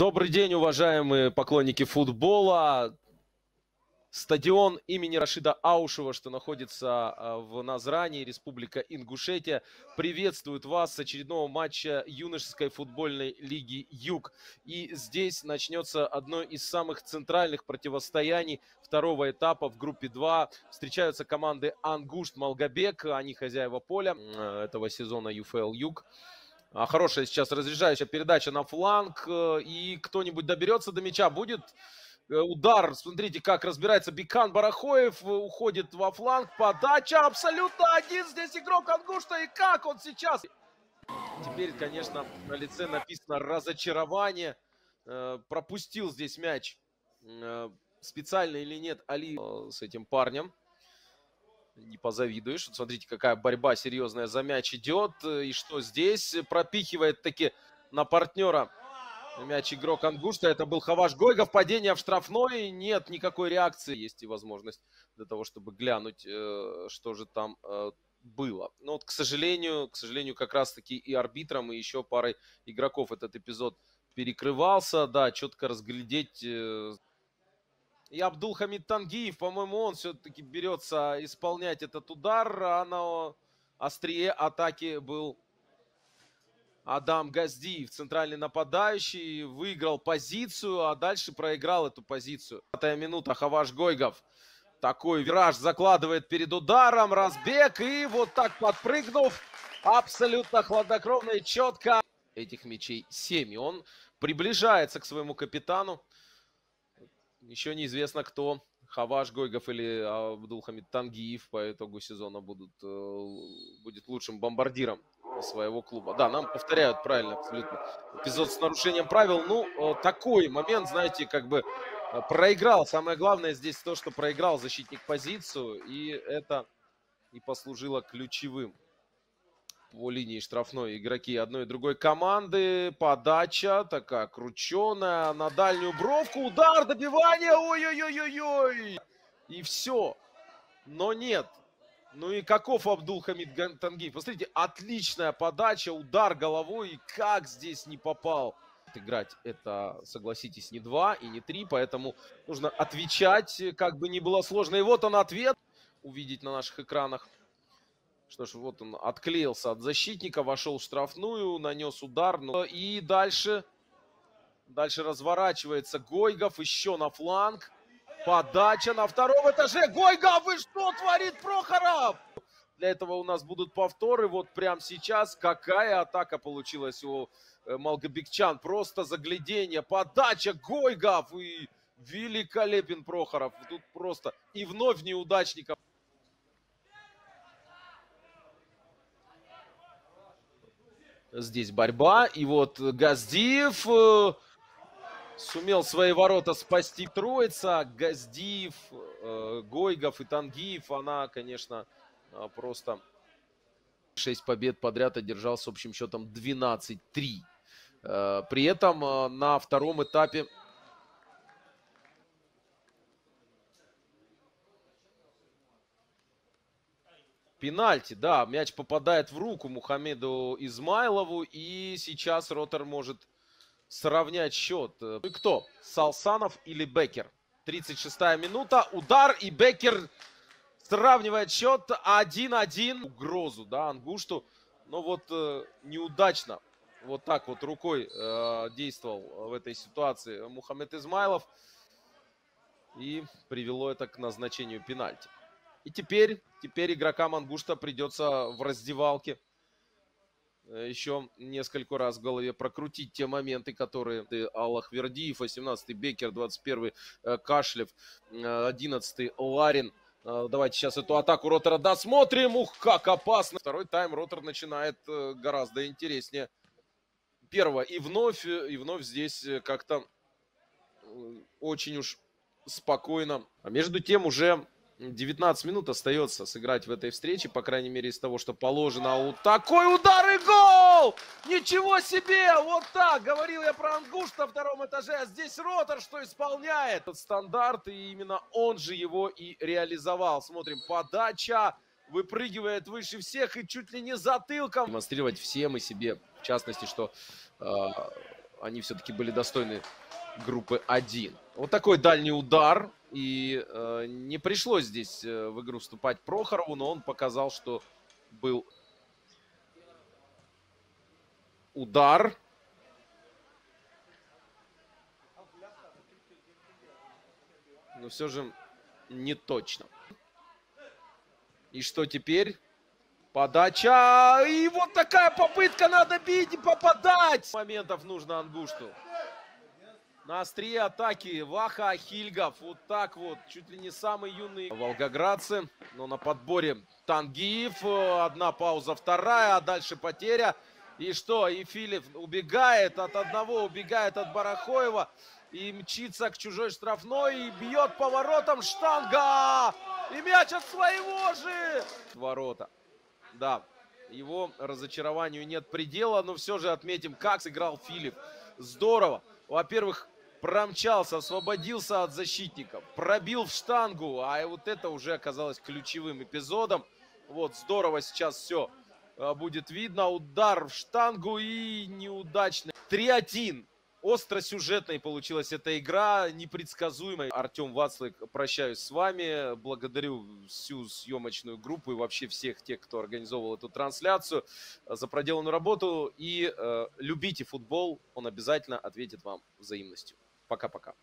Добрый день, уважаемые поклонники футбола. Стадион имени Рашида Аушева, что находится а, в Назране, Республика Ингушетия, приветствует вас с очередного матча юношеской футбольной лиги Юг. И здесь начнется одно из самых центральных противостояний второго этапа в группе 2. Встречаются команды Ангушт Малгабек, они хозяева поля этого сезона ЮФЛ Юг. А, хорошая сейчас разряжающая передача на фланг. Э, и кто-нибудь доберется до мяча. Будет э, удар. Смотрите, как разбирается Бикан Барахоев. Э, уходит во фланг. Подача абсолютно один. Здесь игрок Ангушта. И как он сейчас? Теперь, конечно, на лице написано разочарование. Пропустил здесь мяч. Специально или нет Али с этим парнем не позавидуешь. Вот смотрите, какая борьба серьезная за мяч идет. И что здесь пропихивает таки на партнера мяч игрок Ангушта. Это был Хаваш Гойгов. Падение в штрафной. Нет никакой реакции. Есть и возможность для того, чтобы глянуть, э, что же там э, было. Но вот, к сожалению, к сожалению, как раз-таки и арбитром, и еще парой игроков этот эпизод перекрывался. Да, четко разглядеть э, и Абдул Хамид Тангиев, по-моему, он все-таки берется исполнять этот удар. А на острие атаки был Адам Газдиев, центральный нападающий. Выиграл позицию, а дальше проиграл эту позицию. Пятая минута, Хаваш Гойгов. Такой вираж закладывает перед ударом. Разбег и вот так подпрыгнув, абсолютно хладнокровно и четко. Этих мячей 7. И он приближается к своему капитану. Еще неизвестно, кто Хаваш Гойгов или Абдулхамид Тангиев по итогу сезона будут, э, будет лучшим бомбардиром своего клуба. Да, нам повторяют правильно абсолютно эпизод с нарушением правил. Ну, э, такой момент, знаете, как бы э, проиграл. Самое главное здесь то, что проиграл защитник позицию. И это и послужило ключевым по линии штрафной игроки одной и другой команды. Подача такая крученая на дальнюю бровку. Удар, добивание. Ой-ой-ой-ой-ой. И все. Но нет. Ну и каков Абдул Хамид Тангиев. Посмотрите, отличная подача, удар головой. И как здесь не попал. Играть это, согласитесь, не два и не три. Поэтому нужно отвечать, как бы ни было сложно. И вот он ответ. Увидеть на наших экранах. Что ж, вот он отклеился от защитника, вошел в штрафную, нанес удар. Ну, и дальше, дальше разворачивается Гойгов еще на фланг. Подача на втором этаже. Гойгов, вы что творит Прохоров? Для этого у нас будут повторы. Вот прямо сейчас какая атака получилась у э, Малгобекчан. Просто заглядение. Подача Гойгов и великолепен Прохоров. Тут просто и вновь неудачников. Здесь борьба. И вот Газдиев э, сумел свои ворота спасти троица. Газдиев, э, Гойгов и Тангиев. Она, конечно, э, просто 6 побед подряд одержал с общим счетом 12-3. При этом на втором этапе Пенальти, да, мяч попадает в руку Мухаммеду Измайлову. И сейчас Ротор может сравнять счет. И кто? Салсанов или Бекер? 36-я минута. Удар и Бекер сравнивает счет 1-1. Угрозу, да, Ангушту. Но вот э, неудачно вот так вот рукой э, действовал в этой ситуации Мухаммед Измайлов. И привело это к назначению пенальти. И теперь, теперь игрокам Ангушта придется в раздевалке э, еще несколько раз в голове прокрутить те моменты, которые Аллах Вердиев, 18-й Бекер, 21-й э, Кашлев, 11-й э, Ларин. Давайте сейчас эту атаку Ротора досмотрим. Ух, как опасно. Второй тайм Ротор начинает гораздо интереснее первого. И вновь, и вновь здесь как-то очень уж спокойно. А между тем уже 19 минут остается сыграть в этой встрече, по крайней мере, из того, что положено. Вот такой удар и гол! Ничего себе! Вот так! Говорил я про Ангуш на втором этаже, а здесь Ротор что исполняет. Этот стандарт, и именно он же его и реализовал. Смотрим, подача выпрыгивает выше всех и чуть ли не затылком. Демонстрировать всем и себе, в частности, что... Э, они все-таки были достойны группы 1. Вот такой дальний удар. И э, не пришлось здесь э, в игру вступать Прохорову, но он показал, что был удар. Но все же не точно. И что теперь? Подача. И вот такая попытка. Надо бить и попадать. Моментов нужно Ангушту. На острие атаки Ваха Хильгов. Вот так вот. Чуть ли не самый юный волгоградцы. Но на подборе Тангиев. Одна пауза, вторая. А дальше потеря. И что? И Филипп убегает от одного, убегает от Барахоева. И мчится к чужой штрафной. И бьет поворотом штанга. И мяч от своего же. Ворота. Да, его разочарованию нет предела, но все же отметим, как сыграл Филипп. Здорово. Во-первых, промчался, освободился от защитников, пробил в штангу, а вот это уже оказалось ключевым эпизодом. Вот, здорово сейчас все а, будет видно. Удар в штангу и неудачный. 3-1 остросюжетной получилась эта игра, непредсказуемой. Артем Вацлык, прощаюсь с вами. Благодарю всю съемочную группу и вообще всех тех, кто организовывал эту трансляцию за проделанную работу. И э, любите футбол, он обязательно ответит вам взаимностью. Пока-пока.